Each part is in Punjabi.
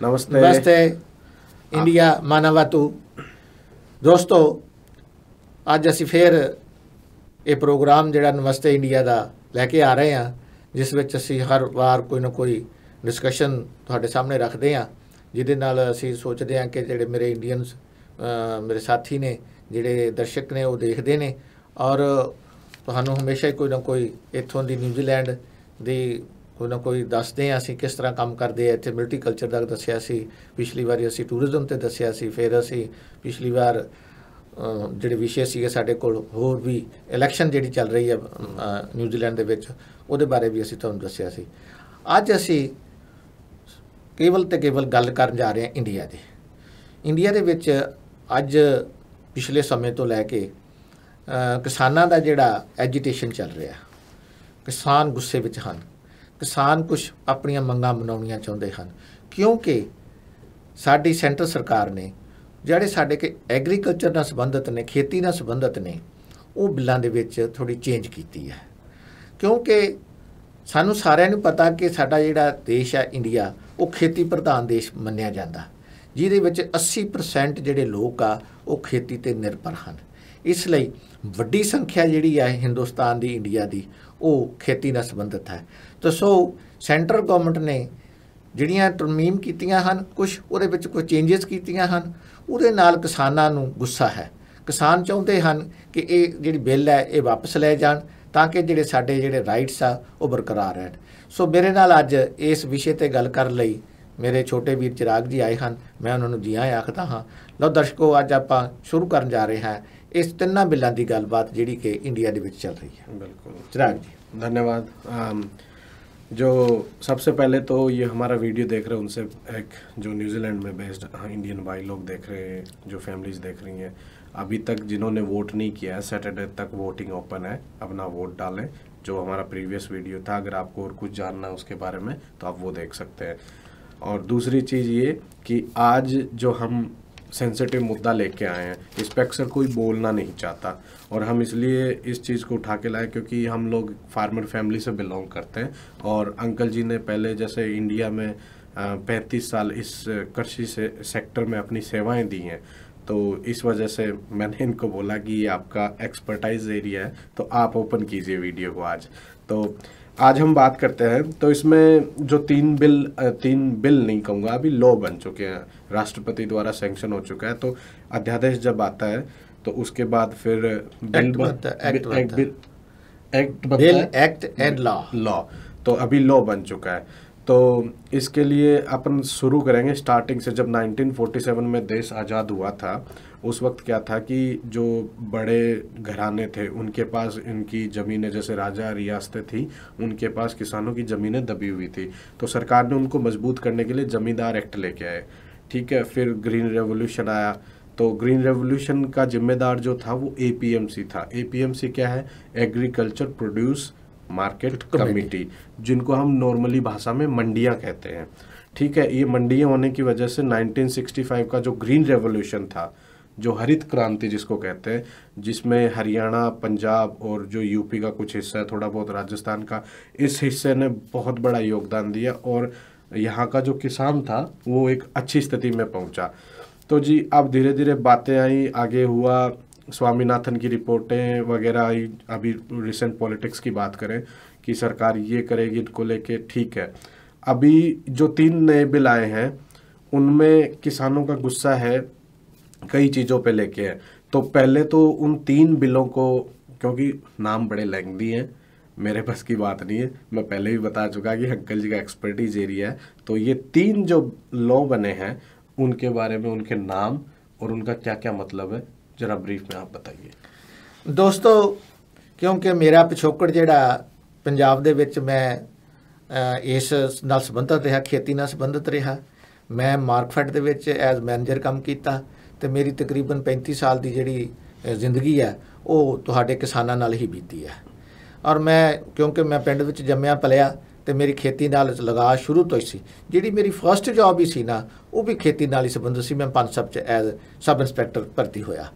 ਨਮਸਤੇ ਨਮਸਤੇ ਇੰਡੀਆ ਮਾਨਵਤੂ ਦੋਸਤੋ ਅੱਜ ਅਸੀਂ ਫੇਰ ਇਹ ਪ੍ਰੋਗਰਾਮ ਜਿਹੜਾ ਨਮਸਤੇ ਇੰਡੀਆ ਦਾ ਲੈ ਕੇ ਆ ਰਹੇ ਹਾਂ, ਜਿਸ ਵਿੱਚ ਅਸੀਂ ਹਰ ਵਾਰ ਕੋਈ ਨਾ ਕੋਈ ਡਿਸਕਸ਼ਨ ਤੁਹਾਡੇ ਸਾਹਮਣੇ ਰੱਖਦੇ ਹਾਂ, ਜਿਹਦੇ ਨਾਲ ਅਸੀਂ ਸੋਚਦੇ ਹਾਂ ਕਿ ਜਿਹੜੇ ਮੇਰੇ ਇੰਡੀਅਨਸ ਮੇਰੇ ਸਾਥੀ ਨੇ, ਜਿਹੜੇ ਦਰਸ਼ਕ ਨੇ, ਉਹ ਦੇਖਦੇ ਨੇ, ਔਰ ਤੁਹਾਨੂੰ ਹਮੇਸ਼ਾ ਹੀ ਕੋਈ ਨਾ ਕੋਈ ਇੱਥੋਂ ਦੀ ਨਿਊਜ਼ੀਲੈਂਡ ਦੀ ਕੋਈ ਨਾ ਕੋਈ ਦੱਸਦੇ ਹਾਂ ਅਸੀਂ ਕਿਸ ਤਰ੍ਹਾਂ ਕੰਮ ਕਰਦੇ ਆ। ਇੱਥੇ ਮਲਟੀ ਕਲਚਰ ਦਾ ਦੱਸਿਆ ਸੀ। ਪਿਛਲੀ ਵਾਰੀ ਅਸੀਂ ਟੂਰਿਜ਼ਮ ਤੇ ਦੱਸਿਆ ਸੀ। ਫਿਰ ਅਸੀਂ ਪਿਛਲੀ ਵਾਰ ਜਿਹੜੇ ਵਿਸ਼ੇ ਸੀਗੇ ਸਾਡੇ ਕੋਲ, ਹੋਰ ਵੀ ਇਲੈਕਸ਼ਨ ਜਿਹੜੀ ਚੱਲ ਰਹੀ ਹੈ ਨਿਊਜ਼ੀਲੈਂਡ ਦੇ ਵਿੱਚ, ਉਹਦੇ ਬਾਰੇ ਵੀ ਅਸੀਂ ਤੁਹਾਨੂੰ ਦੱਸਿਆ ਸੀ। ਅੱਜ ਅਸੀਂ ਕੇਵਲ ਤੇ ਕੇਵਲ ਗੱਲ ਕਰਨ ਜਾ ਰਹੇ ਹਾਂ ਇੰਡੀਆ ਦੀ। ਇੰਡੀਆ ਦੇ ਵਿੱਚ ਅੱਜ ਪਿਛਲੇ ਸਮੇਂ ਤੋਂ ਲੈ ਕੇ ਕਿਸਾਨਾਂ ਦਾ ਜਿਹੜਾ ਐਜੀਟੇਸ਼ਨ ਚੱਲ ਰਿਹਾ। ਕਿਸਾਨ ਗੁੱਸੇ ਵਿੱਚ ਹਨ। ਕਿਸਾਨ ਕੁਝ ਆਪਣੀਆਂ ਮੰਗਾਂ ਮਨਾਉਣੀਆਂ ਚਾਹੁੰਦੇ ਹਨ। ਕਿਉਂਕਿ ਸਾਡੀ ਸੈਂਟਰ ਸਰਕਾਰ ਨੇ, ਜਿਹੜੇ ਸਾਡੇ ਕਿ ਐਗਰੀਕਲਚਰ ਨਾਲ ਸੰਬੰਧਿਤ ਨੇ, ਖੇਤੀ ਨਾਲ ਸੰਬੰਧਿਤ ਨੇ, ਉਹ ਬਿੱਲਾਂ ਦੇ ਵਿੱਚ ਥੋੜੀ ਚੇਂਜ ਕੀਤੀ ਹੈ। ਕਿਉਂਕਿ ਸਾਨੂੰ ਸਾਰਿਆਂ ਨੂੰ ਪਤਾ ਕਿ ਸਾਡਾ ਜਿਹੜਾ ਦੇਸ਼ ਹੈ ਇੰਡੀਆ, ਉਹ ਖੇਤੀ ਪ੍ਰਧਾਨ ਦੇਸ਼ ਮੰਨਿਆ ਜਾਂਦਾ। ਜਿਹਦੇ ਵਿੱਚ 80% ਜਿਹੜੇ ਲੋਕ ਆ, ਉਹ ਖੇਤੀ ਤੇ ਨਿਰਭਰ ਹਨ। ਇਸ ਲਈ ਵੱਡੀ ਸੰਖਿਆ ਜਿਹੜੀ ਹੈ ਹਿੰਦੁਸਤਾਨ ਦੀ, ਇੰਡੀਆ ਦੀ ਉਹ ਖੇਤੀ ਨਾਲ ਸੰਬੰਧਿਤ ਹੈ। ਤਾਂ ਸੋ ਸੈਂਟਰ ਗਵਰਨਮੈਂਟ ਨੇ ਜਿਹੜੀਆਂ ਤਰਮੀਮ ਕੀਤੀਆਂ ਹਨ ਕੁਝ ਉਹਦੇ ਵਿੱਚ ਕੋਈ ਚੇਂਜਸ ਕੀਤੀਆਂ ਹਨ, ਉਹਦੇ ਨਾਲ ਕਿਸਾਨਾਂ ਨੂੰ ਗੁੱਸਾ ਹੈ। ਕਿਸਾਨ ਚਾਹੁੰਦੇ ਹਨ ਕਿ ਇਹ ਜਿਹੜੀ ਬਿੱਲ ਹੈ, ਇਹ ਵਾਪਸ ਲੈ ਜਾਣ ਤਾਂ ਕਿ ਜਿਹੜੇ ਸਾਡੇ ਜਿਹੜੇ ਰਾਈਟਸ ਆ, ਉਹ ਬਰਕਰਾਰ ਰਹਿਣ। ਸੋ ਮੇਰੇ ਨਾਲ ਅੱਜ ਇਸ ਵਿਸ਼ੇ ਤੇ ਗੱਲ ਕਰਨ ਲਈ ਮੇਰੇ ਛੋਟੇ ਵੀਰ ਚਿਰਾਗ ਜੀ ਆਏ ਹਨ। ਮੈਂ ਉਹਨਾਂ ਨੂੰ ਜੀ ਆਇਆਂ ਆਖਦਾ ਹਾਂ। ਲਓ ਦਰਸ਼ਕੋ, ਅੱਜ ਆਪਾਂ ਸ਼ੁਰੂ ਕਰਨ ਜਾ ਰਹੇ ਹਾਂ ਇਸ ਤਿੰਨਾਂ ਬਿੱਲਾਂ ਦੀ ਗੱਲਬਾਤ ਜਿਹੜੀ ਕਿ ਇੰਡੀਆ ਦੇ ਵਿੱਚ ਚੱਲ ਰਹੀ ਹੈ बिल्कुल चिराग जी धन्यवाद अम, जो सबसे पहले तो ये हमारा वीडियो देख रहे हैं उनसे एक जो न्यूजीलैंड में बेस्ड इंडियन भाई लोग देख रहे हैं जो फैमिलीज देख रही हैं अभी तक जिन्होंने वोट नहीं किया है सैटरडे तक वोटिंग ओपन है अपना वोट डालें जो हमारा प्रीवियस वीडियो था अगर आपको और कुछ जानना है उसके बारे में तो आप वो देख सकते हैं और दूसरी चीज़ ये कि आज जो हम सेंसिटिव मुद्दा लेके आए हैं। इस पर अक्सर कोई बोलना नहीं चाहता। और हम इसलिए इस चीज़ को उठा के लाए क्योंकि हम लोग फार्मर फैमिली से बिलोंग करते हैं। और अंकल जी ने पहले जैसे इंडिया में पैंतीस साल इस कृषि से, सेक्टर में अपनी सेवाएँ दी हैं। तो इस वजह से मैंने इनको बोला कि ये आपका एक्सपर्टाइज एरिया है। तो आप ओपन कीजिए वीडियो को आज। तो आज हम बात करते हैं तो इसमें जो तीन बिल तीन बिल नहीं कहूँगा अभी लॉ बन चुके हैं राष्ट्रपति द्वारा सेंक्शन हो चुका है तो अध्यादेश जब आता है तो उसके बाद फिर बिल बनता act bill act and law law तो अभी लॉ बन चुका है। तो इसके लिए अपन शुरू करेंगे स्टार्टिंग से। जब 1947 में देश आज़ाद हुआ था, उस वक्त क्या था कि जो बड़े घराने थे, उनके पास इनकी ज़मीनें, जैसे राजा रियासतें थी, उनके पास किसानों की ज़मीनें दबी हुई थी। तो सरकार ने उनको मज़बूत करने के लिए ज़मींदार एक्ट लेके आए। ठीक है, फिर ग्रीन रेवोल्यूशन आया। तो ग्रीन रेवोल्यूशन का जिम्मेदार जो था, वो एपीएमसी था। एपीएमसी क्या है? एग्रीकल्चर प्रोड्यूस मार्केट कमेटी जिनको हम नॉर्मली भाषा में मंडियाँ कहते हैं। ठीक है ये मंडियाँ होने की वजह से 1965 का जो ग्रीन रेवोल्यूशन था जो हरित क्रांति जिसको कहते हैं जिसमें हरियाणा पंजाब और जो यूपी का कुछ हिस्सा है थोड़ा बहुत राजस्थान का इस हिस्से ने बहुत बड़ा योगदान दिया और यहाँ का जो किसान था वो एक अच्छी स्थिति में पहुँचा। तो जी अब धीरे धीरे बातें आई आगे हुआ स्वामीनाथन की रिपोर्टें वगैरह अभी रिसेंट पॉलिटिक्स की बात करें कि सरकार ये करेगी, इनको लेके ठीक है। अभी जो तीन नए बिल आए हैं, उनमें किसानों का गुस्सा है, कई चीज़ों पे लेके है। तो पहले तो उन तीन बिलों को, क्योंकि नाम बड़े लेंदी हैं, मेरे बस की बात नहीं है, मैं पहले भी बता चुका कि अंकल जी का एक्सपर्टीज एरिया है। तो ये तीन जो लॉ बने हैं, उनके बारे में, उनके नाम और उनका क्या क्या मतलब है जरा ब्रीफ में आप बताइए ਦੋਸਤੋ ਕਿਉਂਕਿ ਮੇਰਾ ਪਿਛੋਕੜ ਜਿਹੜਾ ਪੰਜਾਬ ਦੇ ਵਿੱਚ ਮੈਂ ਅ, ਇਸ ਨਾਲ ਸੰਬੰਧਿਤ ਰਿਹਾ ਖੇਤੀ ਨਾਲ ਸੰਬੰਧਿਤ ਰਿਹਾ ਮੈਂ ਮਾਰਕਫੈਟ ਦੇ ਵਿੱਚ ਐਜ਼ ਮੈਨੇਜਰ ਕੰਮ ਕੀਤਾ ਤੇ ਮੇਰੀ ਤਕਰੀਬਨ 35 ਸਾਲ ਦੀ ਜਿਹੜੀ ਅ, ਜ਼ਿੰਦਗੀ ਹੈ ਉਹ ਤੁਹਾਡੇ ਕਿਸਾਨਾਂ ਨਾਲ ਹੀ ਬੀਤੀ ਹੈ ਔਰ ਮੈਂ ਕਿਉਂਕਿ ਮੈਂ ਪਿੰਡ ਵਿੱਚ ਜੰਮਿਆ ਪਲਿਆ ਤੇ ਮੇਰੀ ਖੇਤੀ ਨਾਲ ਲਗਾਅ ਸ਼ੁਰੂ ਤੋਂ ਹੀ ਸੀ। ਜਿਹੜੀ ਮੇਰੀ ਫਰਸਟ ਜੌਬ ਹੀ ਸੀ ਨਾ, ਉਹ ਵੀ ਖੇਤੀ ਨਾਲ ਹੀ ਸੰਬੰਧਿਤ ਸੀ। ਮੈਂ ਪੰਜ ਸਬ ਚ ਐਜ਼ ਸਬ ਇੰਸਪੈਕਟਰ ਭਰਤੀ ਹੋਇਆ।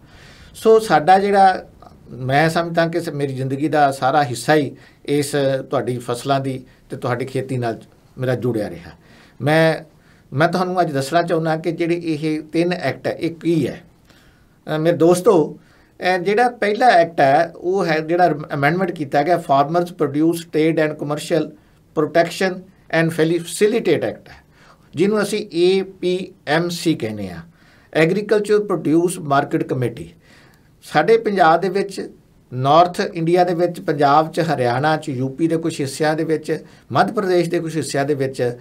ਸੋ ਸਾਡਾ ਜਿਹੜਾ, ਮੈਂ ਸਮਝਦਾ ਕਿ ਮੇਰੀ ਜ਼ਿੰਦਗੀ ਦਾ ਸਾਰਾ ਹਿੱਸਾ ਹੀ ਇਸ ਤੁਹਾਡੀ ਫਸਲਾਂ ਦੀ ਤੇ ਤੁਹਾਡੀ ਖੇਤੀ ਨਾਲ ਮੇਰਾ ਜੁੜਿਆ ਰਿਹਾ। ਮੈਂ ਮੈਂ ਤੁਹਾਨੂੰ ਅੱਜ ਦੱਸਣਾ ਚਾਹੁੰਦਾ ਕਿ ਜਿਹੜੇ ਇਹ ਤਿੰਨ ਐਕਟ ਹੈ ਇਹ ਕੀ ਹੈ। ਮੇਰੇ ਦੋਸਤੋ ਜਿਹੜਾ ਪਹਿਲਾ ਐਕਟ ਹੈ, ਉਹ ਹੈ ਜਿਹੜਾ ਅਮੈਂਡਮੈਂਟ ਕੀਤਾ ਗਿਆ farmers produce trade and commercial protection and facilitate act ਹੈ, ਜਿਹਨੂੰ ਅਸੀਂ APMC ਕਹਿੰਦੇ ਆ ਐਗਰੀਕਲਚਰ ਪ੍ਰੋਡਿਊਸ ਮਾਰਕੀਟ ਕਮੇਟੀ ਸਾਡੇ ਪੰਜਾਬ ਦੇ ਵਿੱਚ ਨਾਰਥ ਇੰਡੀਆ ਦੇ ਵਿੱਚ, ਪੰਜਾਬ 'ਚ, ਹਰਿਆਣਾ 'ਚ ਯੂਪੀ ਦੇ ਕੁਝ ਹਿੱਸਿਆਂ ਦੇ ਵਿੱਚ, ਮੱਧ ਪ੍ਰਦੇਸ਼ ਦੇ ਕੁਝ ਹਿੱਸਿਆਂ ਦੇ ਵਿੱਚ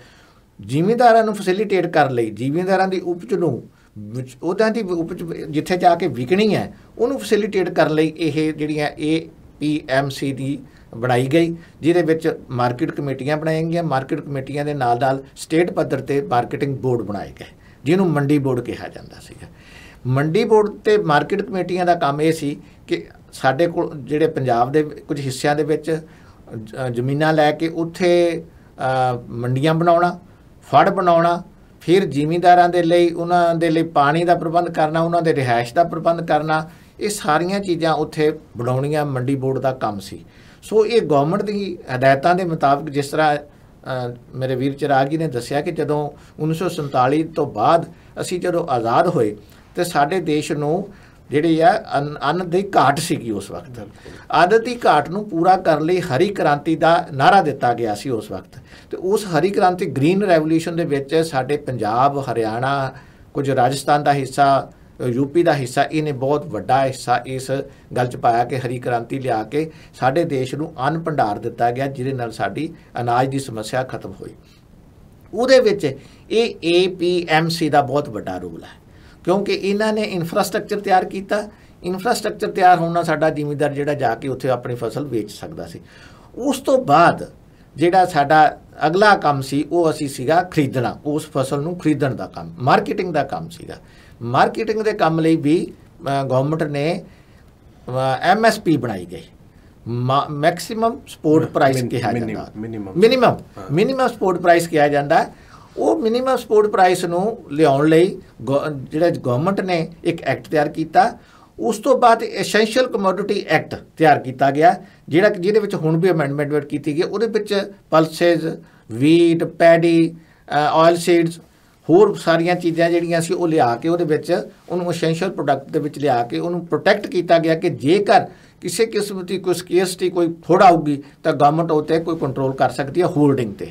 ਜ਼ਿਮੀਂਦਾਰਾਂ ਨੂੰ ਫੈਸਿਲਿਟੇਟ ਕਰਨ ਲਈ, ਜ਼ਿਮੀਂਦਾਰਾਂ ਦੀ ਉਪਜ ਨੂੰ, ਵਿੱਚ- ਉਹਨਾਂ ਦੀ ਉਪਜ ਜਿੱਥੇ ਜਾ ਕੇ ਵਿਕਣੀ ਹੈ, ਉਹਨੂੰ ਫੈਸਿਲਿਟੇਟ ਕਰਨ ਲਈ ਇਹ ਜਿਹੜੀਆਂ APMC ਦੀ ਬਣਾਈ ਗਈ, ਜਿਹਦੇ ਵਿੱਚ ਮਾਰਕੀਟ ਕਮੇਟੀਆਂ ਬਣਾਈਆਂ ਗਈਆਂ। ਮਾਰਕੀਟ ਕਮੇਟੀਆਂ ਦੇ ਨਾਲ ਨਾਲ ਸਟੇਟ ਪੱਧਰ ਤੇ ਮਾਰਕੀਟਿੰਗ ਬੋਰਡ ਬਣਾਏ ਗਏ, ਜਿਹਨੂੰ ਮੰਡੀ ਬੋਰਡ ਕਿਹਾ ਜਾਂਦਾ ਸੀਗਾ। ਮੰਡੀ ਬੋਰਡ ਤੇ ਮਾਰਕੀਟ ਕਮੇਟੀਆਂ ਦਾ ਕੰਮ ਇਹ ਸੀ ਕਿ ਸਾਡੇ ਕੋਲ ਜਿਹੜੇ ਪੰਜਾਬ ਦੇ ਕੁਝ ਹਿੱਸਿਆਂ ਦੇ ਵਿੱਚ ਜ- ਜ਼ਮੀਨਾਂ ਲੈ ਕੇ ਉੱਥੇ ਮੰਡੀਆਂ ਬਣਾਉਣਾ, ਫੜ ਬਣਾਉਣਾ, ਫਿਰ ਜ਼ਿਮੀਂਦਾਰਾਂ ਦੇ ਲਈ, ਉਹਨਾਂ ਦੇ ਲਈ ਪਾਣੀ ਦਾ ਪ੍ਰਬੰਧ ਕਰਨਾ, ਉਹਨਾਂ ਦੇ ਰਿਹਾਇਸ਼ ਦਾ ਪ੍ਰਬੰਧ ਕਰਨਾ, ਇਹ ਸਾਰੀਆਂ ਚੀਜ਼ਾਂ ਉੱਥੇ ਬਣਾਉਣੀਆਂ ਮੰਡੀ ਬੋਰਡ ਦਾ ਕੰਮ ਸੀ। ਸੋ ਇਹ ਗਵਰਨਮੈਂਟ ਦੀ ਹਦਾਇਤਾਂ ਦੇ ਮੁਤਾਬਕ ਜਿਸ ਤਰ੍ਹਾਂ ਮੇਰੇ ਵੀਰ ਚਿਰਾਗ ਜੀ ਨੇ ਦੱਸਿਆ ਕਿ ਜਦੋਂ 1947 ਤੋਂ ਬਾਅਦ ਅਸੀਂ ਜਦੋਂ ਆਜ਼ਾਦ ਹੋਏ ਤੇ ਸਾਡੇ ਦੇਸ਼ ਨੂੰ ਜਿਹੜੀ ਆ ਅੰਨ- ਅੰਨ ਦੀ ਘਾਟ ਸੀਗੀ ਉਸ ਵਕਤ। ਆਦਤ ਦੀ ਘਾਟ ਨੂੰ ਪੂਰਾ ਕਰਨ ਲਈ ਹਰੀ ਕ੍ਰਾਂਤੀ ਦਾ ਨਾਰਾ ਦਿੱਤਾ ਗਿਆ ਸੀ ਉਸ ਵਕਤ। ਤੇ ਉਸ ਹਰੀ ਕ੍ਰਾਂਤੀ ਗ੍ਰੀਨ ਰੈਵੋਲੂਸ਼ਨ ਦੇ ਵਿੱਚ ਸਾਡੇ ਪੰਜਾਬ ਹਰਿਆਣਾ ਕੁਝ ਰਾਜਸਥਾਨ ਦਾ ਹਿੱਸਾ ਯੂਪੀ ਦਾ ਹਿੱਸਾ, ਇਹਨੇ ਬਹੁਤ ਵੱਡਾ ਹਿੱਸਾ ਇਸ ਗੱਲ 'ਚ ਪਾਇਆ ਕਿ ਹਰੀ ਕ੍ਰਾਂਤੀ ਲਿਆ ਕੇ ਸਾਡੇ ਦੇਸ਼ ਨੂੰ ਅੰਨ ਭੰਡਾਰ ਦਿੱਤਾ ਗਿਆ, ਜਿਹਦੇ ਨਾਲ ਸਾਡੀ ਅਨਾਜ ਦੀ ਸਮੱਸਿਆ ਖਤਮ ਹੋਈ। ਉਹਦੇ ਵਿੱਚ ਇਹ APMC ਦਾ ਬਹੁਤ ਵੱਡਾ ਰੋਲ ਹੈ, ਕਿਉਂਕਿ ਇਹਨਾਂ ਨੇ ਇਨਫਰਾਸਟ੍ਰਕਚਰ ਤਿਆਰ ਕੀਤਾ। ਇਨਫਰਾਸਟ੍ਰਕਚਰ ਤਿਆਰ ਹੋਣ ਨਾਲ ਸਾਡਾ ਜ਼ਿਮੀਂਦਾਰ ਜਿਹੜਾ ਜਾ ਕੇ ਉੱਥੇ ਆਪਣੀ ਫਸਲ ਵੇਚ ਸਕਦਾ ਸੀ। ਉਸ ਤੋਂ ਬਾਅਦ ਜਿਹੜਾ ਸਾਡਾ ਅਗਲਾ ਕੰਮ ਸੀ, ਉਹ ਅਸੀਂ ਸੀਗਾ ਖਰੀਦਣਾ, ਉਸ ਫਸਲ ਨੂੰ ਖਰੀਦਣ ਦਾ ਕੰਮ ਮਾਰਕੀਟਿੰਗ ਦਾ ਕੰਮ ਸੀਗਾ। ਮਾਰਕੀਟਿੰਗ ਦੇ ਕੰਮ ਲਈ ਵੀ ਗਵਰਨਮੈਂਟ ਨੇ ਐਮਐਸਪੀ ਬਣਾਈ ਗਈ ਮੈਕਸਿਮਮ ਸਪੋਰਟ ਪ੍ਰਾਈਸ ਕਿਹਾ ਜਾਂਦਾ। ਮਿਨੀਮਮ। ਮਿਨੀਮਮ ਸਪੋਰਟ ਪ੍ਰਾਈਸ ਕਿਹਾ ਜਾਂਦਾ। ਉਹ ਮਿਨੀਮਮ ਸਪੋਰਟ ਪ੍ਰਾਈਸ ਨੂੰ ਲਿਆਉਣ ਲਈ ਜਿਹੜਾ ਗਵਰਨਮੈਂਟ ਨੇ ਇੱਕ ਐਕਟ ਤਿਆਰ ਕੀਤਾ ਉਸ ਤੋਂ ਬਾਅਦ ਐਸੈਂਸ਼ੀਅਲ ਕਮੋਡਿਟੀ ਐਕਟ ਤਿਆਰ ਕੀਤਾ ਗਿਆ ਜਿਹੜਾ ਜਿਹਦੇ ਵਿੱਚ ਹੁਣ ਵੀ ਅਮੈਂਡਮੈਂਟ ਕੀਤੀ ਗਈ ਉਹਦੇ ਵਿੱਚ pulses wheat paddy oil seeds ਹੋਰ ਸਾਰੀਆਂ ਚੀਜ਼ਾਂ ਜਿਹੜੀਆਂ ਸੀ ਉਹ ਲਿਆ ਕੇ ਉਹਦੇ ਵਿੱਚ ਉਹਨੂੰ ਐਸੈਂਸ਼ੀਅਲ ਪ੍ਰੋਡਕਟ ਦੇ ਵਿੱਚ ਲਿਆ ਕੇ ਉਹਨੂੰ ਪ੍ਰੋਟੈਕਟ ਕੀਤਾ ਗਿਆ ਕਿ ਜੇਕਰ ਕਿਸੇ ਕਿਸਮ ਦੀ ਕੋਈ ਸਕੇਅਰਸਿਟੀ ਕੋਈ ਥੋੜਾ ਆਊਗੀ ਤਾਂ ਗਵਰਨਮੈਂਟ ਉੱਤੇ ਕੋਈ ਕੰਟਰੋਲ ਕਰ ਸਕਦੀ ਹੈ ਹੋਲਡਿੰਗ ਤੇ।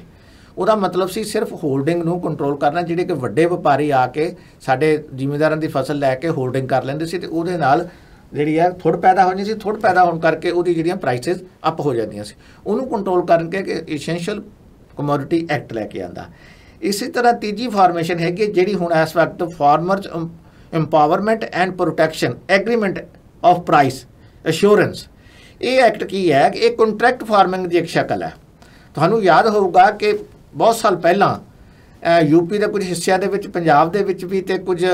ਉਹਦਾ ਮਤਲਬ ਸੀ ਸਿਰਫ ਹੋਲਡਿੰਗ ਨੂੰ ਕੰਟਰੋਲ ਕਰਨਾ, ਜਿਹੜੇ ਕਿ ਵੱਡੇ ਵਪਾਰੀ ਆ ਕੇ ਸਾਡੇ ਜ਼ਿਮੀਂਦਾਰਾਂ ਦੀ ਫਸਲ ਲੈ ਕੇ ਹੋਲਡਿੰਗ ਕਰ ਲੈਂਦੇ ਸੀ ਤੇ ਉਹਦੇ ਨਾਲ ਜਿਹੜੀ ਹੈ ਥੋੜ ਪੈਦਾ ਹੋ ਜਾਂਦੀ ਸੀ ਥੋੜ ਪੈਦਾ ਹੋਣ ਕਰਕੇ ਉਹਦੀ ਜਿਹੜੀਆਂ ਪ੍ਰਾਈਸਸ ਅਪ ਹੋ ਜਾਂਦੀਆਂ ਸੀ। ਉਹਨੂੰ ਕੰਟਰੋਲ ਕਰਨ ਕੇ ਕਿ ਐਸੈਂਸ਼ੀਅਲ ਕਮੋਡਿਟੀ ਐਕਟ ਲੈ ਕੇ ਆਂਦਾ। ਇਸੇ ਤਰ੍ਹਾਂ ਤੀਜੀ ਫਾਰਮੇਸ਼ਨ ਹੈਗੀ ਜਿਹੜੀ ਹੁਣ ਇਸ ਵਕਤ farmers empowerment and protection agreement of price assurance ਇਹ ਐਕਟ ਕੀ ਹੈ? ਕਿ ਇਹ ਕੰਟਰੈਕਟ ਫਾਰਮਿੰਗ ਦੀ ਇੱਕ ਸ਼ਕਲ ਹੈ। ਤੁਹਾਨੂੰ ਯਾਦ ਹੋਊਗਾ ਕਿ ਬਹੁਤ ਸਾਲ ਪਹਿਲਾਂ ਯੂਪੀ ਦੇ ਕੁਝ ਹਿੱਸਿਆਂ ਦੇ ਵਿੱਚ, ਪੰਜਾਬ ਦੇ ਵਿੱਚ ਵੀ ਤੇ ਕੁਝ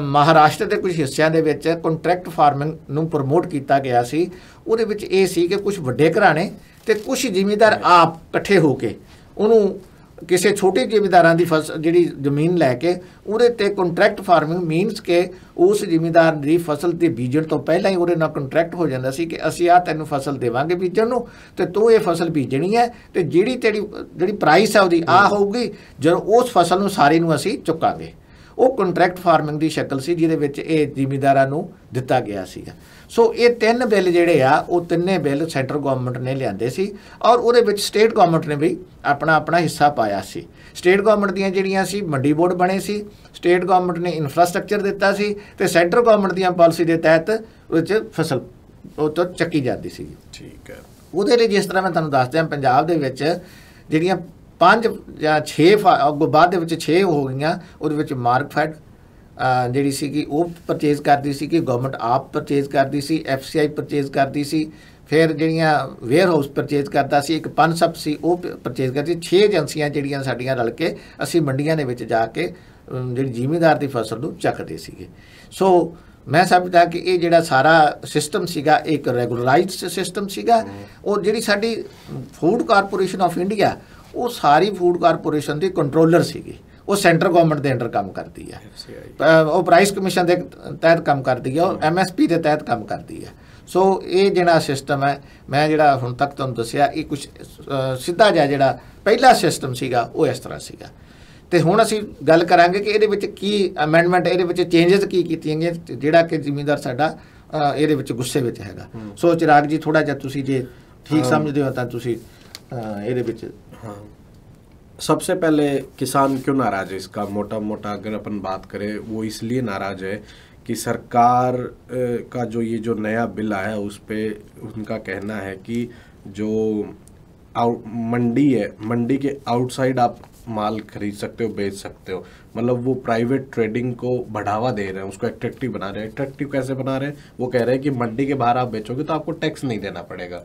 ਮਹਾਰਾਸ਼ਟਰ ਦੇ ਕੁਝ ਹਿੱਸਿਆਂ ਦੇ ਵਿੱਚ ਕੰਟਰੈਕਟ ਫਾਰਮਿੰਗ ਨੂੰ ਪ੍ਰਮੋਟ ਕੀਤਾ ਗਿਆ ਸੀ। ਉਹਦੇ ਵਿੱਚ ਇਹ ਸੀ ਕਿ ਕੁਝ ਵੱਡੇ ਘਰਾਣੇ ਤੇ ਕੁਝ ਜ਼ਿਮੀਦਾਰ ਆਪ ਇਕੱਠੇ ਹੋ ਕੇ ਉਹਨੂੰ ਕਿਸੇ ਛੋਟੇ ਜ਼ਿਮੀਂਦਾਰਾਂ ਦੀ ਫਸਲ ਜਿਹੜੀ ਜ਼ਮੀਨ ਲੈ ਕੇ ਉਹਦੇ ਤੇ ਕੰਟਰੈਕਟ ਫਾਰਮਿੰਗ ਮੀਨਸ ਕਿ ਉਸ ਜ਼ਿਮੀਂਦਾਰ ਦੀ ਫਸਲ ਤੇ ਬੀਜਣ ਤੋਂ ਪਹਿਲਾਂ ਹੀ ਉਹਦੇ ਨਾਲ ਕੰਟਰੈਕਟ ਹੋ ਜਾਂਦਾ ਸੀ ਕਿ ਅਸੀਂ ਆ ਤੈਨੂੰ ਫਸਲ ਦੇਵਾਂਗੇ ਬੀਜਣ ਨੂੰ ਤੇ ਤੂੰ ਇਹ ਫਸਲ ਬੀਜਣੀ ਹੈ ਤੇ ਜਿਹੜੀ ਤੇਰੀ, ਜਿਹੜੀ ਪ੍ਰਾਈਸ ਹੈ ਉਹਦੀ ਆ ਹੋਊਗੀ, ਜਦੋਂ ਉਸ ਫਸਲ ਨੂੰ ਸਾਰੇ ਨੂੰ ਅਸੀਂ ਚੁੱਕਾਂਗੇ। ਉਹ ਕੰਟਰੈਕਟ ਫਾਰਮਿੰਗ ਦੀ ਸ਼ਕਲ ਸੀ ਜਿਹਦੇ ਵਿੱਚ ਇਹ ਜ਼ਿਮੀਂਦਾਰਾਂ ਨੂੰ ਦਿੱਤਾ ਗਿਆ ਸੀਗਾ। ਸੋ ਇਹ ਤਿੰਨ ਬਿੱਲ ਜਿਹੜੇ ਆ ਉਹ ਤਿੰਨੇ ਬਿੱਲ ਸੈਂਟਰ ਗਵਰਨਮੈਂਟ ਨੇ ਲਿਆਂਦੇ ਸੀ ਔਰ ਉਹਦੇ ਵਿੱਚ ਸਟੇਟ ਗਵਰਨਮੈਂਟ ਨੇ ਵੀ ਆਪਣਾ ਆਪਣਾ ਹਿੱਸਾ ਪਾਇਆ ਸੀ। ਸਟੇਟ ਗਵਰਨਮੈਂਟ ਦੀਆਂ ਜਿਹੜੀਆਂ ਸੀ ਮੰਡੀ ਬੋਰਡ ਬਣੇ ਸੀ। ਸਟੇਟ ਗਵਰਨਮੈਂਟ ਨੇ ਇਨਫਰਾਸਟ੍ਰਕਚਰ ਦਿੱਤਾ ਸੀ ਤੇ ਸੈਂਟਰ ਗਵਰਨਮੈਂਟ ਦੀਆਂ ਪਾਲਿਸੀ ਦੇ ਤਹਿਤ ਉਹਦੇ 'ਚ ਫਸਲ ਉਹ ਤੋਂ ਚੱਕੀ ਜਾਂਦੀ ਸੀ ਠੀਕ ਹੈ। ਉਹਦੇ ਲਈ ਜਿਸ ਤਰ੍ਹਾਂ ਮੈਂ ਤੁਹਾਨੂੰ ਦੱਸ ਦਿਆਂ ਪੰਜਾਬ ਦੇ ਵਿੱਚ ਜਿਹੜੀਆਂ ਪੰਜ ਜਾਂ 6 ਅੱਗੋਂ ਬਾਅਦ ਦੇ ਵਿੱਚ 6 ਹੋ ਗਈਆਂ ਉਹਦੇ ਵਿੱਚ ਮਾਰਕਫੈਡ ਜਿਹੜੀ ਸੀਗੀ ਉਹ ਪਰਚੇਜ਼ ਕਰਦੀ ਸੀ ਕਿ ਗਵਰਨਮੈਂਟ ਆਪ ਪਰਚੇਜ਼ ਕਰਦੀ ਸੀ ਐਫਸੀਆਈ ਪਰਚੇਜ਼ ਕਰਦੀ ਸੀ ਫਿਰ ਜਿਹੜੀਆਂ ਵੇਅਰ ਹਾਊਸ ਪਰਚੇਜ਼ ਕਰਦਾ ਸੀ ਇੱਕ ਪਨਸਪ ਸੀ ਉਹ ਪਰਚੇਜ਼ ਕਰਦੀ 6 ਏਜੰਸੀਆਂ ਜਿਹੜੀਆਂ ਸਾਡੀਆਂ ਰਲ ਕੇ ਅਸੀਂ ਮੰਡੀਆਂ ਦੇ ਵਿੱਚ ਜਾ ਕੇ ਜਿਹੜੀ ਜ਼ਿਮੀਂਦਾਰ ਦੀ ਫਸਲ ਨੂੰ ਚੱਕਦੇ ਸੀਗੇ। ਸੋ ਮੈਂ ਸਮਝਦਾ ਕਿ ਇਹ ਜਿਹੜਾ ਸਾਰਾ ਸਿਸਟਮ ਸੀਗਾ ਇੱਕ ਰੈਗੂਲਰਾਈਜ਼ਡ ਸਿਸਟਮ ਸੀਗਾ ਉਹ ਜਿਹੜੀ ਸਾਡੀ ਫੂਡ ਕਾਰਪੋਰੇਸ਼ਨ ਆਫ ਇੰਡੀਆ ਉਹ ਸਾਰੀ ਫੂਡ ਕਾਰਪੋਰੇਸ਼ਨ ਦੀ ਕੰਟਰੋਲਰ ਸੀਗੀ। ਉਹ ਸੈਂਟਰ ਗਵਰਨਮੈਂਟ ਦੇ ਅੰਡਰ ਕੰਮ ਕਰਦੀ ਹੈ। ਉਹ ਪ੍ਰਾਈਸ ਕਮਿਸ਼ਨ ਦੇ ਤਹਿਤ ਕੰਮ ਕਰਦੀ ਹੈ। ਉਹ ਐਮਐਸਪੀ ਦੇ ਤਹਿਤ ਕੰਮ ਕਰਦੀ ਹੈ। ਸੋ ਇਹ ਜਿਹੜਾ ਸਿਸਟਮ ਹੈ ਮੈਂ ਜਿਹੜਾ ਹੁਣ ਤੱਕ ਤੁਹਾਨੂੰ ਦੱਸਿਆ ਇਹ ਕੁਝ ਸਿੱਧਾ ਜਿਹਾ ਜਿਹੜਾ ਪਹਿਲਾ ਸਿਸਟਮ ਸੀਗਾ ਉਹ ਇਸ ਤਰ੍ਹਾਂ ਸੀਗਾ। ਤੇ ਹੁਣ ਅਸੀਂ ਗੱਲ ਕਰਾਂਗੇ ਕਿ ਇਹਦੇ ਵਿੱਚ ਕੀ ਅਮੈਂਡਮੈਂਟ ਇਹਦੇ ਵਿੱਚ ਚੇਂਜਸ ਕੀ ਕੀਤੀਆਂ ਗਈਆਂ ਜਿਹੜਾ ਕਿ ਜ਼ਿਮੀਂਦਾਰ ਸਾਡਾ ਇਹਦੇ ਵਿੱਚ ਗੁੱਸੇ ਵਿੱਚ ਹੈਗਾ। ਸੋ ਚਿਰਾਗ ਜੀ ਥੋੜਾ ਜਿਹਾ ਤੁਸੀਂ ਜੇ ਠੀਕ ਸਮਝਦੇ ਹੋ ਤਾਂ ਤੁਸੀਂ ਇਹਦੇ ਵਿੱਚ हाँ। सबसे पहले किसान क्यों नाराज़ है इसका? मोटा मोटा अगर अपन बात करें, वो इसलिए नाराज़ है कि सरकार का जो ये जो नया बिल आया उस पर उनका कहना है कि जो मंडी है, मंडी के आउटसाइड आप माल खरीद सकते हो, बेच सकते हो। मतलब वो प्राइवेट ट्रेडिंग को बढ़ावा दे रहे हैं, उसको एट्रैक्टिव बना रहे हैं। एट्रैक्टिव कैसे बना रहे हैं? वो कह रहे हैं कि मंडी के बाहर आप बेचोगे तो आपको टैक्स नहीं देना पड़ेगा।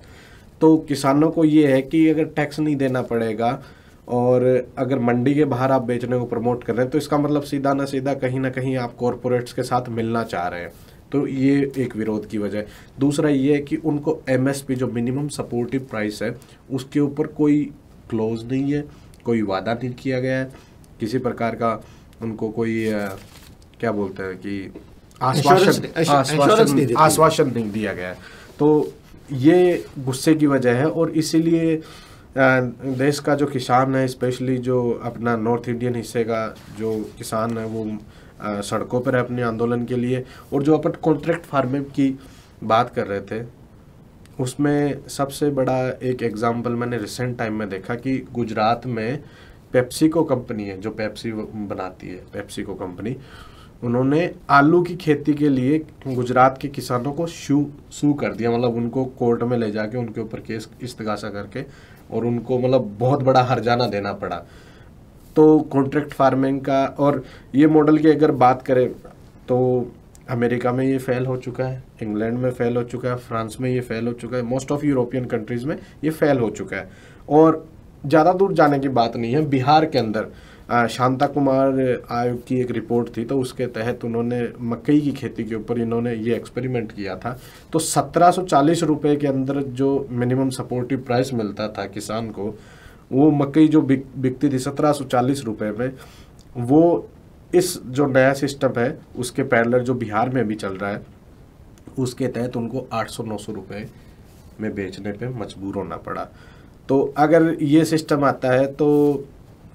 तो किसानों को ये है कि अगर टैक्स नहीं देना पड़ेगा और अगर मंडी के बाहर आप बेचने को प्रमोट कर रहे हैं तो इसका मतलब सीधा ना सीधा कहीं ना कहीं आप कॉरपोरेट्स के साथ मिलना चाह रहे हैं। तो ये एक विरोध की वजह है। दूसरा ये है कि उनको एमएसपी जो मिनिमम सपोर्टिव प्राइस है उसके ऊपर कोई क्लोज नहीं है कोई वादा नहीं किया गया है। किसी प्रकार का उनको कोई क्या बोलते हैं कि आश्वासन आश्वासन आश्वासन नहीं दिया गया है। तो ये गुस्से की वजह है और इसीलिए देश का जो किसान है, स्पेशली जो अपना नॉर्थ इंडियन हिस्से का जो किसान है, वो सड़कों पर है अपने आंदोलन के लिए। और जो अपन कॉन्ट्रैक्ट फ़ार्मिंग की बात कर रहे थे, उसमें सबसे बड़ा एक एग्ज़ाम्पल मैंने रिसेंट टाइम में देखा कि गुजरात में पेप्सिको कंपनी है, जो पेप्सी बनाती है पेप्सिको कंपनी उन्होंने आलू की खेती के लिए गुजरात के किसानों को शू शू कर दिया। मतलब उनको कोर्ट में ले जाके उनके ऊपर केस इस्तगासा करके और उनको मतलब बहुत बड़ा हरजाना देना पड़ा। तो कॉन्ट्रैक्ट फ़ार्मिंग का और ये मॉडल की अगर बात करें तो अमेरिका में ये फेल हो चुका है, इंग्लैंड में फेल हो चुका है, फ्रांस में ये फेल हो चुका है मोस्ट ऑफ़ यूरोपियन कंट्रीज़ में ये फेल हो चुका है। और ज़्यादा दूर जाने की बात नहीं है, बिहार के अंदर शांता कुमार आयोग की एक रिपोर्ट थी तो उसके तहत उन्होंने मकई की खेती के ऊपर इन्होंने ये एक्सपेरिमेंट किया था। तो सत्रह सौ चालीस रुपये के अंदर जो मिनिमम सपोर्टिव प्राइस मिलता था किसान को, वो मकई जो बिक, बिकती थी सत्रह सौ चालीस रुपये में, वो इस जो नया सिस्टम है, उसके पैरलर जो बिहार में भी चल रहा है, उसके तहत उनको 800-900 रुपए में बेचने पे मजबूर होना पड़ा। तो अगर ये सिस्टम आता है तो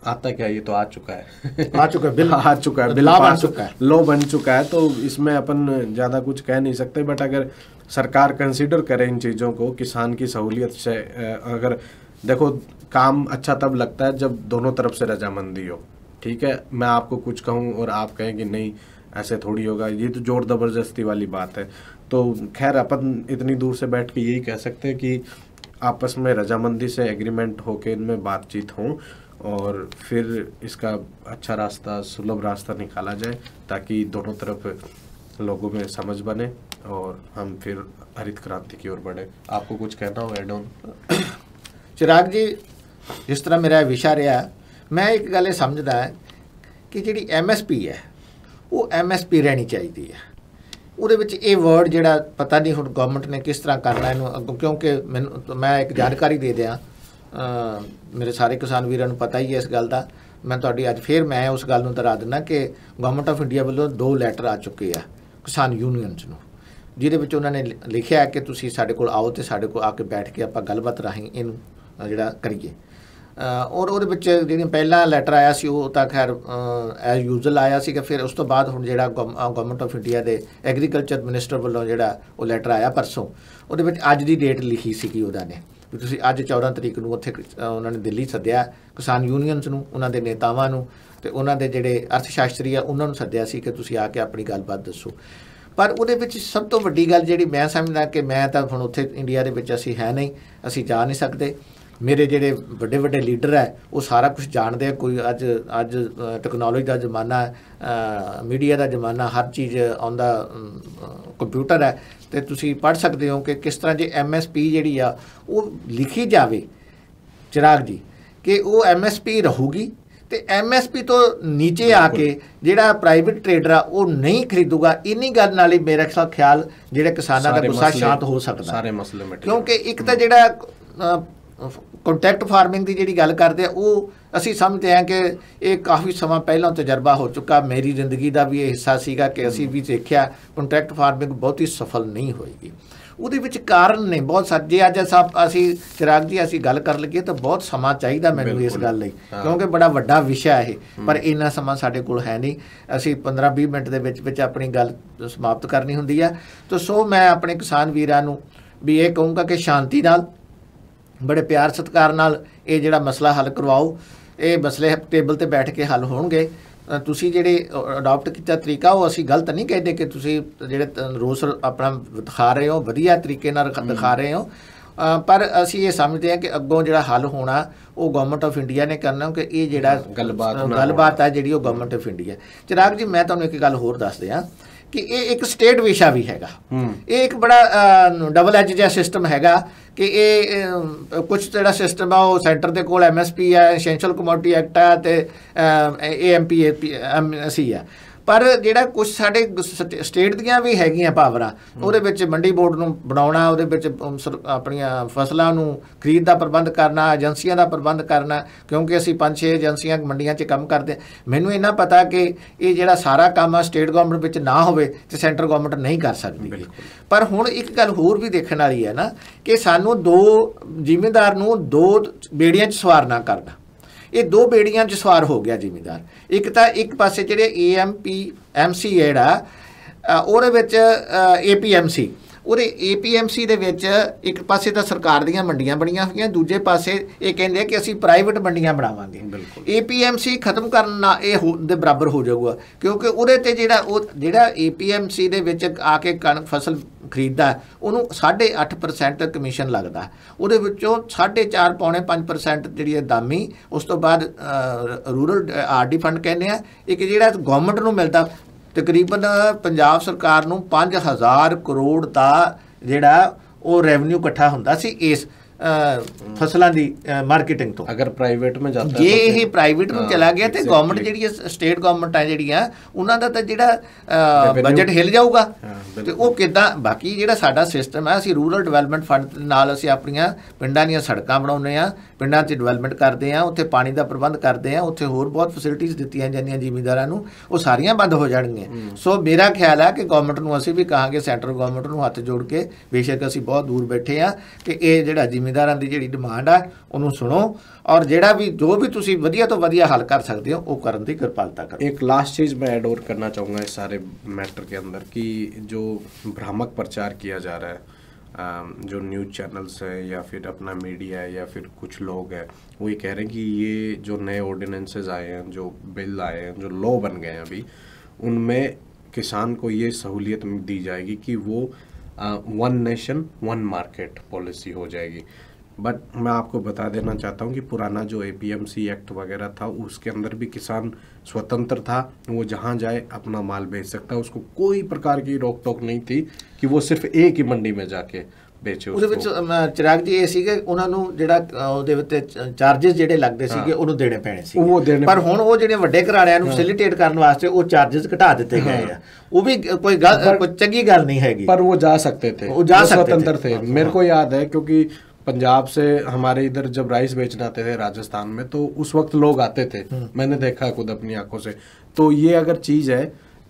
आता क्या ये तो आ चुका है। आ चुका है, बिल- आ चुका है बिल बन चुका है। लॉ बन चुका है तो इसमें अपन ज़्यादा कुछ कह नहीं सकते बट अगर सरकार कंसीडर करे इन चीज़ों को किसान की सहूलियत से अगर देखो काम अच्छा तब लगता है जब दोनों तरफ़ से रजामंदी हो ठीक है? मैं आपको कुछ कहूँ और आप कहें कि नहीं ऐसे थोड़ी होगा ये तो ज़ोर ज़बरदस्ती वाली बात है। तो खैर अपन इतनी दूर से बैठ के यही कह सकते हैं कि आपस में रजामंदी से एग्रीमेंट होके इनमें बातचीत हो। और फिर इसका अच्छा रास्ता सुलभ रास्ता निकाला जाए ताकि दोनों तरफ लोगों में समझ बने और हम फिर हरित क्रांति की ओर बढ़े आपको कुछ कहना हो एड ऑन ਚਿਰਾਗ ਜੀ ਜਿਸ ਤਰ੍ਹਾਂ ਮੇਰਾ ਇਹ ਵਿਸ਼ਾ ਰਿਹਾ ਮੈਂ ਇੱਕ ਗੱਲ ਇਹ ਸਮਝਦਾ ਹੈ ਕਿ ਜਿਹੜੀ ਐਮਐਸਪੀ ਹੈ ਉਹ ਐਮਐਸਪੀ ਰਹਿਣੀ ਚਾਹੀਦੀ ਹੈ ਉਹਦੇ ਵਿੱਚ ਇਹ ਵਰਡ ਜਿਹੜਾ ਪਤਾ ਨਹੀਂ ਹੁਣ ਗਵਰਨਮੈਂਟ ਨੇ ਕਿਸ ਤਰ੍ਹਾਂ ਕਰਨਾ ਇਹਨੂੰ ਅੱਗੋਂ ਕਿਉਂਕਿ ਮੈਨੂੰ ਮੈਂ ਇੱਕ ਜਾਣਕਾਰੀ ਦੇ ਦਿਆਂ ਅ, ਮੇਰੇ ਸਾਰੇ ਕਿਸਾਨ ਵੀਰਾਂ ਨੂੰ ਪਤਾ ਹੀ ਹੈ ਇਸ ਗੱਲ ਦਾ। ਮੈਂ ਤੁਹਾਡੀ ਅੱਜ ਫੇਰ ਮੈਂ ਉਸ ਗੱਲ ਨੂੰ ਦੁਹਰਾ ਦਿੰਦਾ ਕਿ ਗਵਰਨਮੈਂਟ ਆਫ ਇੰਡੀਆ ਵੱਲੋਂ ਦੋ ਲੈਟਰ ਆ ਚੁੱਕੇ ਆ ਕਿਸਾਨ ਯੂਨੀਅਨਸ ਨੂੰ, ਜਿਹਦੇ ਵਿੱਚ ਉਹਨਾਂ ਨੇ ਲਿ- ਲਿਖਿਆ ਕਿ ਤੁਸੀਂ ਸਾਡੇ ਕੋਲ ਆਓ ਤੇ ਸਾਡੇ ਕੋਲ ਆ ਕੇ ਬੈਠ ਕੇ ਆਪਾਂ ਗੱਲਬਾਤ ਰਾਹੀਂ ਇਹਨੂੰ ਜਿਹੜਾ ਕਰੀਏ। ਔਰ ਉਹਦੇ ਵਿੱਚ ਜਿਹੜੀਆਂ ਪਹਿਲਾ ਲੈਟਰ ਆਇਆ ਸੀ, ਉਹ ਤਾਂ ਖੈਰ ਐਜ਼ ਯੂਜ਼ਲ ਆਇਆ ਸੀ ਕਿ ਫਿਰ ਉਸ ਤੋਂ ਬਾਅਦ ਹੁਣ ਜਿਹੜਾ ਗਵਰਨਮੈਂਟ ਆਫ ਇੰਡੀਆ ਦੇ ਐਗਰੀਕਲਚਰ ਮਿਨਿਸਟਰ ਵੱਲੋਂ ਜਿਹੜਾ ਉਹ ਲੈਟਰ ਆਇਆ ਪਰਸੋਂ, ਉਹਦੇ ਵਿੱਚ ਅੱਜ ਦੀ ਡੇਟ ਲਿਖੀ ਸੀਗੀ ਉਹਦਾ ਨੇ। ਵੀ ਤੁਸੀਂ ਅੱਜ 14 ਤਰੀਕ ਨੂੰ ਉੱਥੇ ਉਹਨਾਂ ਨੇ ਦਿੱਲੀ ਸੱਦਿਆ, ਕਿਸਾਨ ਯੂਨੀਅਨਸ ਨੂੰ, ਉਹਨਾਂ ਦੇ ਨੇਤਾਵਾਂ ਨੂੰ ਤੇ ਉਹਨਾਂ ਦੇ ਜਿਹੜੇ ਅਰਥ ਸ਼ਾਸਤਰੀ ਆ, ਉਹਨਾਂ ਨੂੰ ਸੱਦਿਆ ਸੀ ਕਿ ਤੁਸੀਂ ਆ ਕੇ ਆਪਣੀ ਗੱਲਬਾਤ ਦੱਸੋ। ਪਰ ਉਹਦੇ ਵਿੱਚ ਸਭ ਤੋਂ ਵੱਡੀ ਗੱਲ ਜਿਹੜੀ ਮੈਂ ਸਮਝਦਾ ਕਿ ਮੈਂ ਤਾਂ ਹੁਣ ਉੱਥੇ ਇੰਡੀਆ ਦੇ ਵਿੱਚ ਅਸੀਂ ਹੈ ਨਹੀਂ, ਅਸੀਂ ਜਾ ਨਹੀਂ ਸਕਦੇ। ਮੇਰੇ ਜਿਹੜੇ ਵੱਡੇ ਵੱਡੇ ਲੀਡਰ ਹੈ ਉਹ ਸਾਰਾ ਕੁਝ ਜਾਣਦੇ ਆ। ਕੋਈ ਅੱਜ ਅੱਜ ਟੈਕਨੋਲੋਜੀ ਦਾ ਜ਼ਮਾਨਾ ਹੈ ਮੀਡੀਆ ਦਾ ਜ਼ਮਾਨਾ ਹਰ ਚੀਜ਼ ਆਉਂਦਾ ਕੰਪਿਊਟਰ ਹੈ। ਤੇ ਤੁਸੀਂ ਪੜ੍ਹ ਸਕਦੇ ਹੋ ਕਿ ਕਿਸ ਤਰ੍ਹਾਂ ਜੇ ਐਮਐਸਪੀ ਜਿਹੜੀ ਆ ਉਹ ਲਿਖੀ ਜਾਵੇ ਚਿਰਾਗ ਜੀ ਕਿ ਉਹ ਐਮਐਸਪੀ ਰਹੂਗੀ ਤੇ ਐਮਐਸਪੀ ਤੋਂ ਨੀਚੇ ਆ ਕੇ ਜਿਹੜਾ ਪ੍ਰਾਈਵੇਟ ਟਰੇਡਰ ਆ ਉਹ ਨਹੀਂ ਖਰੀਦੂਗਾ। ਇੰਨੀ ਗੱਲ ਨਾਲ ਹੀ ਮੇਰੇ ਖਿਆਲ ਜਿਹੜੇ ਕਿਸਾਨਾਂ ਦਾ ਗੁੱਸਾ ਸ਼ਾਂਤ ਹੋ ਸਕਦਾ। ਸਾਰੇ ਮਸਲੇ ਮਿਟੇ ਕਿਉਂਕਿ ਇੱਕ ਤਾਂ ਜਿਹੜਾ ਕੰਟੈਕਟ ਫਾਰਮਿੰਗ ਦੀ ਜਿਹੜੀ ਗੱਲ ਕਰਦੇ ਆ ਉਹ ਅਸੀਂ ਸਮਝਦੇ ਹਾਂ ਕਿ ਇਹ ਕਾਫੀ ਸਮਾਂ ਪਹਿਲਾਂ ਤਜਰਬਾ ਹੋ ਚੁੱਕਾ। ਮੇਰੀ ਜ਼ਿੰਦਗੀ ਦਾ ਵੀ ਇਹ ਹਿੱਸਾ ਸੀਗਾ ਕਿ ਅਸੀਂ ਵੀ ਦੇਖਿਆ ਕੰਟੈਕਟ ਫਾਰਮਿੰਗ ਬਹੁਤੀ ਸਫਲ ਨਹੀਂ ਹੋਏਗੀ। ਉਹਦੇ ਵਿੱਚ ਕਾਰਨ ਨੇ ਬਹੁਤ ਸਾਰੇ। ਜੇ ਅੱਜ ਅਸਾਂ ਅਸੀਂ ਚਿਰਾਗ ਜੀ ਅਸੀਂ ਗੱਲ ਕਰ ਲਈਏ ਤਾਂ ਬਹੁਤ ਸਮਾਂ ਚਾਹੀਦਾ ਮੈਨੂੰ ਇਸ। ਗੱਲ ਲਈ ਹਾਂ। ਕਿਉਂਕਿ ਬੜਾ ਵੱਡਾ ਵਿਸ਼ਾ ਇਹ। ਪਰ ਇੰਨਾ ਸਮਾਂ ਸਾਡੇ ਕੋਲ ਹੈ ਨਹੀਂ। ਅਸੀਂ 15-20 ਮਿੰਟ ਦੇ ਵਿੱਚ ਵਿੱਚ ਆਪਣੀ ਗੱਲ ਸਮਾਪਤ ਕਰਨੀ ਹੁੰਦੀ ਆ। ਤਾਂ ਸੋ ਮੈਂ ਆਪਣੇ ਕਿਸਾਨ ਵੀਰਾਂ ਨੂੰ ਵੀ ਇਹ ਕਹੂੰਗਾ ਕਿ ਸ਼ਾਂਤੀ ਨਾਲ ਬੜੇ ਪਿਆਰ ਸਤਿਕਾਰ ਨਾਲ ਇਹ ਜਿਹੜਾ ਮਸਲਾ ਹੱਲ ਕਰਵਾਓ। ਇਹ ਮਸਲੇ ਟੇਬਲ ਤੇ ਬੈਠ ਕੇ ਹੱਲ ਹੋਣਗੇ। ਤੁਸੀਂ ਜਿਹੜੇ ਅਡਾਪਟ ਕੀਤਾ ਤਰੀਕਾ ਉਹ ਅਸੀਂ ਗਲਤ ਨਹੀਂ ਕਹਿੰਦੇ ਕਿ ਤੁਸੀਂ ਜਿਹੜੇ ਰੋਸ ਆਪਣਾ ਦਿਖਾ ਰਹੇ ਹੋ ਵਧੀਆ ਤਰੀਕੇ ਨਾਲ ਦਿਖਾ ਰਹੇ ਹੋ। ਪਰ ਅਸੀਂ ਇਹ ਸਮਝਦੇ ਹਾਂ ਕਿ ਅੱਗੋਂ ਜਿਹੜਾ ਹੱਲ ਹੋਣਾ ਉਹ ਗਵਰਨਮੈਂਟ ਆਫ ਇੰਡੀਆ ਨੇ ਕਰਨਾ ਕਿ ਇਹ ਜਿਹੜਾ ਗੱਲਬਾਤ ਗੱਲਬਾਤ ਹੈ ਜਿਹੜੀ ਉਹ ਗਵਰਨਮੈਂਟ ਆਫ ਇੰਡੀਆ ਚਿਰਾਗ ਜੀ ਮੈਂ ਤੁਹਾਨੂੰ ਇੱਕ ਗੱਲ ਹੋਰ ਦੱਸ ਦਿਆਂ ਕਿ ਇਹ ਇੱਕ ਸਟੇਟ ਵਿਸ਼ਾ ਵੀ ਹੈਗਾ। ਇਹ ਇੱਕ ਬੜਾ ਡਬਲ ਐਜ ਜਿਹਾ ਸਿਸਟਮ ਹੈਗਾ। ਕਿ ਇਹ ਕੁਝ ਜਿਹੜਾ ਸਿਸਟਮ ਆ ਉਹ ਸੈਂਟਰ ਦੇ ਕੋਲ ਐਮਐਸਪੀ ਹੈ ਐਸੈਂਸ਼ੀਅਲ ਕਮੋਡਿਟੀ ਐਕਟ ਹੈ ਤੇ ਏਐਮਪੀ ਐਮਸੀ ਹੈ। ਪਰ ਜਿਹੜਾ ਕੁਝ ਸਾਡੇ ਸਟੇਟ ਦੀਆਂ ਵੀ ਹੈਗੀਆਂ ਪਾਵਰਾਂ ਉਹਦੇ ਵਿੱਚ ਮੰਡੀ ਬੋਰਡ ਨੂੰ ਬਣਾਉਣਾ ਉਹਦੇ ਵਿੱਚ ਆਪਣੀਆਂ ਫਸਲਾਂ ਨੂੰ ਖਰੀਦ ਦਾ ਪ੍ਰਬੰਧ ਕਰਨਾ ਏਜੰਸੀਆਂ ਦਾ ਪ੍ਰਬੰਧ ਕਰਨਾ ਕਿਉਂਕਿ ਅਸੀਂ ਪੰਜ ਛੇ ਏਜੰਸੀਆਂ ਮੰਡੀਆਂ 'ਚ ਕੰਮ ਕਰਦੇ। ਮੈਨੂੰ ਇਹਨਾਂ ਪਤਾ ਕਿ ਇਹ ਜਿਹੜਾ ਸਾਰਾ ਕੰਮ ਆ ਸਟੇਟ ਗਵਰਨਮੈਂਟ ਵਿੱਚ ਨਾ ਹੋਵੇ ਤੇ ਸੈਂਟਰ ਗਵਰਨਮੈਂਟ ਨਹੀਂ ਕਰ ਸਕਦੀ। ਪਰ ਹੁਣ ਇੱਕ ਗੱਲ ਹੋਰ ਵੀ ਦੇਖਣ ਵਾਲੀ ਹੈ ਨਾ ਕਿ ਸਾਨੂੰ ਦੋ ਜ਼ਿਮੀਂਦਾਰ ਨੂੰ ਦੋ ਬੇੜੀਆਂ 'ਚ ਸਵਾਰ ਨਾ ਕਰਨਾ। ਇਹ ਦੋ ਬੇੜੀਆਂ 'ਚ ਸਵਾਰ ਹੋ ਗਿਆ ਜ਼ਿਮੀਂਦਾਰ। ਇੱਕ ਤਾਂ ਇੱਕ ਪਾਸੇ ਜਿਹੜੇ ਏਐਮਪੀ ਐਮਸੀ ਜਿਹੜਾ ਉਹਦੇ ਵਿੱਚ ਏਪੀਐਮਸੀ ਉਹਦੇ ਏਪੀਐਮਸੀ ਦੇ ਵਿੱਚ ਇੱਕ ਪਾਸੇ ਤਾਂ ਸਰਕਾਰ ਦੀਆਂ ਮੰਡੀਆਂ ਬਣੀਆਂ ਹੋਈਆਂ ਦੂਜੇ ਪਾਸੇ ਇਹ ਕਹਿੰਦੇ ਕਿ ਅਸੀਂ ਪ੍ਰਾਈਵੇਟ ਮੰਡੀਆਂ ਬਣਾਵਾਂਗੇ। ਏਪੀਐਮਸੀ ਖਤਮ ਕਰਨ ਨਾਲ ਇਹ ਹੋ- ਦੇ ਬਰਾਬਰ ਹੋ ਜਾਊਗਾ ਕਿਉਂਕਿ ਉਹਦੇ ਤੇ ਜਿਹੜਾ ਉਹ ਜਿਹੜਾ ਏਪੀਐਮਸੀ ਦੇ ਵਿੱਚ ਆ ਕੇ ਕਣਕ ਫਸਲ ਖਰੀਦਦਾ ਉਹਨੂੰ 8.5% ਕਮਿਸ਼ਨ ਲੱਗਦਾ। ਉਹਦੇ ਵਿੱਚੋਂ 4.5 ਪੌਣੇ 5% ਜਿਹੜੀ ਹੈ ਦਾਮੀ ਉਸ ਤੋਂ ਬਾਅਦ ਰੂਰਲ ਆਰਡੀ ਫੰਡ ਕਹਿੰਦੇ ਆ। ਇੱਕ ਜਿਹੜਾ ਗਵਰਨਮੈਂਟ ਨੂੰ ਮਿਲਦਾ ਤਕਰੀਬਨ ਪੰਜਾਬ ਸਰਕਾਰ ਨੂੰ 5000 ਕਰੋੜ ਦਾ ਜਿਹੜਾ ਉਹ ਰੈਵਨਿਊ ਇਕੱਠਾ ਹੁੰਦਾ ਸੀ ਇਸ ਫਸਲਾਂ ਦੀ ਮਾਰਕੀਟਿੰਗ ਤੋਂ। ਅਗਰ ਪ੍ਰਾਈਵੇਟ ਮੇ ਜਾਂਦਾ ਜੇ ਇਹ ਪ੍ਰਾਈਵੇਟ ਨੂੰ ਚਲਾ ਗਿਆ ਤੇ ਗਵਰਨਮੈਂਟ ਜਿਹੜੀ ਸਟੇਟ ਗਵਰਨਮੈਂਟ ਆ ਜਿਹੜੀਆਂ ਉਹਨਾਂ ਦਾ ਤਾਂ ਜਿਹੜਾ ਬਜਟ ਹਿੱਲ ਜਾਊਗਾ। ਤੇ ਉਹ ਕਿਦਾਂ ਬਾਕੀ ਜਿਹੜਾ ਸਾਡਾ ਸਿਸਟਮ ਹੈ ਅਸੀਂ ਰੂਰਲ ਡਿਵੈਲਪਮੈਂਟ ਫੰਡ ਦੇ ਨਾਲ ਅਸੀਂ ਆਪਣੀਆਂ ਪਿੰਡਾਂ ਦੀਆਂ ਸੜਕਾਂ ਬਣਾਉਂਦੇ ਆ ਪਿੰਡਾਂ 'ਚ ਡਿਵੈਲਪਮੈਂਟ ਕਰਦੇ ਆ ਉੱਥੇ ਪਾਣੀ ਦਾ ਪ੍ਰਬੰਧ ਕਰਦੇ ਆ ਉੱਥੇ ਹੋਰ ਬਹੁਤ ਫੈਸਿਲਿਟੀਆਂ ਦਿੱਤੀਆਂ ਜਾਂਦੀਆਂ ਜ਼ਿਮੀਂਦਾਰਾਂ ਨੂੰ ਉਹ ਸਾਰੀਆਂ ਬੰਦ ਹੋ ਜਾਣਗੀਆਂ। ਸੋ ਮੇਰਾ ਖਿਆਲ ਹੈ ਕਿ ਗਵਰਨਮੈਂਟ ਨੂੰ ਅਸੀਂ ਵੀ ਕਹਾਂਗੇ ਸੈਂਟਰ ਗਵਰਨਮੈਂਟ ਨੂੰ ਹੱਥ ਜੋੜ ਕੇ ਬੇਸ਼ੱਕ ਅਸੀਂ ਬਹੁਤ ਦੂਰ ਬੈਠੇ ਆ ਕਿ ਇਹ ਜਿਹੜਾ ਜ਼ਿਮੀਂ ਜ਼ਿਮੀਂਦਾਰਾਂ ਦੀ ਜਿਹੜੀ ਡਿਮਾਂਡ ਆ ਉਹਨੂੰ ਸੁਣੋ ਔਰ ਜਿਹੜਾ ਵੀ ਜੋ ਵੀ ਤੁਸੀਂ ਵਧੀਆ ਤੋਂ ਵਧੀਆ ਹੱਲ ਕਰ ਸਕਦੇ ਹੋ ਉਹ ਕਰਨ ਦੀ ਕਿਰਪਾਲਤਾ ਕਰੋ एक लास्ट चीज मैं ऐड और करना चाहूँगा इस सारे मैटर के अंदर कि जो भ्रामक प्रचार किया जा रहा है अम, जो न्यूज़ चैनल्स है या फिर अपना मीडिया है या फिर कुछ लोग हैं वो ये कह रहे हैं कि ये जो नए ऑर्डिनेंसेस आए हैं जो बिल आए हैं जो लॉ बन गए हैं अभी उनमें किसान को ये सहूलियत दी जाएगी कि वो one nation one market policy हो जाएगी। बट मैं आपको बता देना चाहता हूँ कि पुराना जो एपीएमसी एक्ट वगैरह था, उसके अंदर भी किसान स्वतंत्र था। वो जहाँ जाए अपना माल बेच सकता उसको कोई प्रकार की रोक टोक नहीं थी कि वो सिर्फ़ एक ही मंडी में जाके ਵਿੱਚ ਉਹਦੇ ਵਿੱਚ ਚਿਰਾਗ ਜੀ ਇਹ ਸੀਗੇ ਉਹਨਾਂ ਨੂੰ ਜਿਹੜਾ ਉਹਦੇ ਵਿੱਚ ਚਾਰजेस ਜਿਹੜੇ ਲੱਗਦੇ ਸੀਗੇ ਉਹਨੂੰ ਦੇਣੇ ਪੈਣੇ ਸੀ ਪਰ ਹੁਣ ਉਹ ਜਿਹੜੇ ਵੱਡੇ ਘਰਾਣਿਆਂ ਨੂੰ ਫੈਸਿਲਿਟੇਟ ਕਰਨ ਵਾਸਤੇ ਉਹ ਚਾਰजेस ਘਟਾ ਦਿੱਤੇ ਗਏ ਆ। ਉਹ ਵੀ ਕੋਈ ਚੰਗੀ ਗੱਲ ਨਹੀਂ ਹੈਗੀ। ਪਰ ਉਹ ਜਾ ਸਕਦੇ ਥੇ। ਉਹ ਜਾ ਸਕਤੇ स्वतंत्र थे मेरे को याद है क्योंकि पंजाब से हमारे इधर जब राइस बेचने आते थे राजस्थान में तो उस वक्त लोग आते थे मैंने देखा खुद अपनी आंखों से तो ये अगर चीज़ है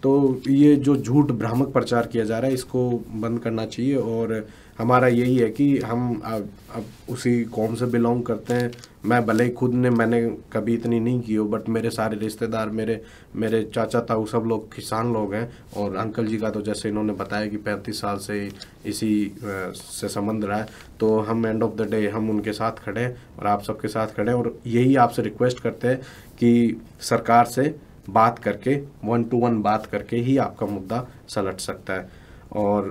तो ये जो झूठ भ्रामक प्रचार किया जा रहा है इसको बंद करना चाहिए और हमारा यही है कि हम अब, अब उसी कौम से बिलोंग करते हैं। मैं भले ही खुद ने मैंने कभी इतनी नहीं की हो बट मेरे सारे रिश्तेदार मेरे मेरे चाचा ताऊ सब लोग किसान लोग हैं और अंकल जी का तो जैसे इन्होंने बताया कि पैंतीस साल से इसी से संबंध रहा है। तो हम एंड ऑफ़ द डे हम उनके साथ खड़े हैं और आप सबके साथ खड़े हैं और यही आपसे रिक्वेस्ट करते हैं कि सरकार से बात करके वन टू वन बात करके ही आपका मुद्दा सलट सकता है और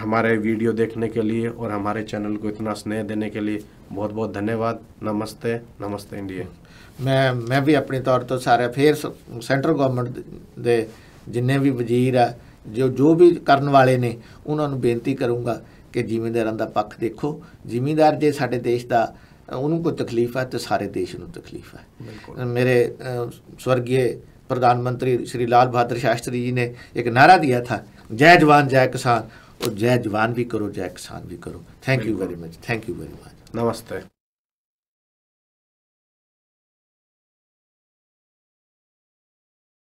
हमारे वीडियो देखने के लिए और हमारे चैनल को इतना स्नेह देने के लिए बहुत बहुत धन्यवाद नमस्ते नमस्ते इंडिया ਮੈਂ ਮੈਂ ਵੀ ਆਪਣੇ ਤੌਰ ਤੋਂ ਸਾਰੇ ਫੇਰ ਸੈਂਟਰ ਗਵਰਨਮੈਂਟ ਦੇ ਜਿੰਨੇ ਵੀ ਵਜ਼ੀਰ ਆ ਜੋ ਜੋ ਵੀ ਕਰਨ ਵਾਲੇ ਨੇ ਉਹਨਾਂ ਨੂੰ ਬੇਨਤੀ ਕਰੂੰਗਾ ਕਿ ਜ਼ਿਮੀਂਦਾਰਾਂ ਦਾ ਪੱਖ ਦੇਖੋ ਜ਼ਿਮੀਂਦਾਰ ਜੇ ਸਾਡੇ ਦੇਸ਼ ਦਾ ਅ, ਉਹਨੂੰ ਕੋਈ ਤਕਲੀਫ ਹੈ ਤੇ ਸਾਰੇ ਦੇਸ਼ ਨੂੰ ਤਕਲੀਫ ਹੈ बिल्कुल मेरे अ, स्वर्गीय प्रधानमंत्री श्री लाल बहादुर शास्त्री जी ने एक नारा दिया था जय जवान जय किसान और जय जवान भी करो जय किसान भी करो thank you very much thank you very much नमस्ते